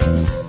Bye.